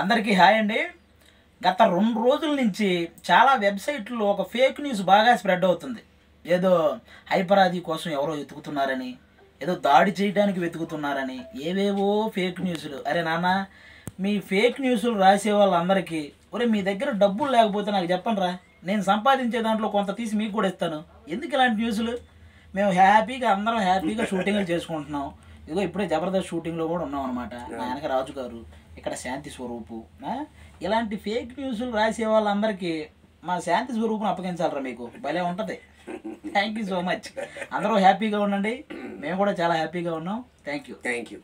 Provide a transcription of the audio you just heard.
అందరికీ హాయ్ అండి. గత రెండు రోజుల నుంచి చాలా వెబ్సైట్లో ఒక ఫేక్ న్యూస్ బాగా స్ప్రెడ్ అవుతుంది. ఏదో హైపరాది కోసం ఎవరో వెతుకుతున్నారని ఏదో దాడి చేయడానికి వెతుకుతున్నారని ఏవేవో ఫేక్ న్యూస్లు. అరే నాన్న మీ ఫేక్ న్యూస్లు రాసే వాళ్ళందరికీ ఒరే మీ దగ్గర డబ్బులు లేకపోతే నాకు చెప్పండి నేను సంపాదించే దాంట్లో కొంత తీసి మీకు కూడా ఇస్తాను. ఎందుకు ఇలాంటి న్యూస్లు? మేము హ్యాపీగా అందరం హ్యాపీగా షూటింగ్లు చేసుకుంటున్నాం. ఇదిగో ఇప్పుడే జబర్దస్త్ షూటింగ్లో కూడా ఉన్నాం అనమాట మా వెనక రాజు గారు. ఇక్కడ శాంతి స్వరూపు ఇలాంటి ఫేక్ న్యూస్లు రాసే వాళ్ళందరికీ మా శాంతి స్వరూపును అప్పగించాలరా మీకు. భలే ఉంటుంది. థ్యాంక్ యూ సో మచ్ అందరూ హ్యాపీగా ఉండండి. మేము కూడా చాలా హ్యాపీగా ఉన్నాం. Thank you thank you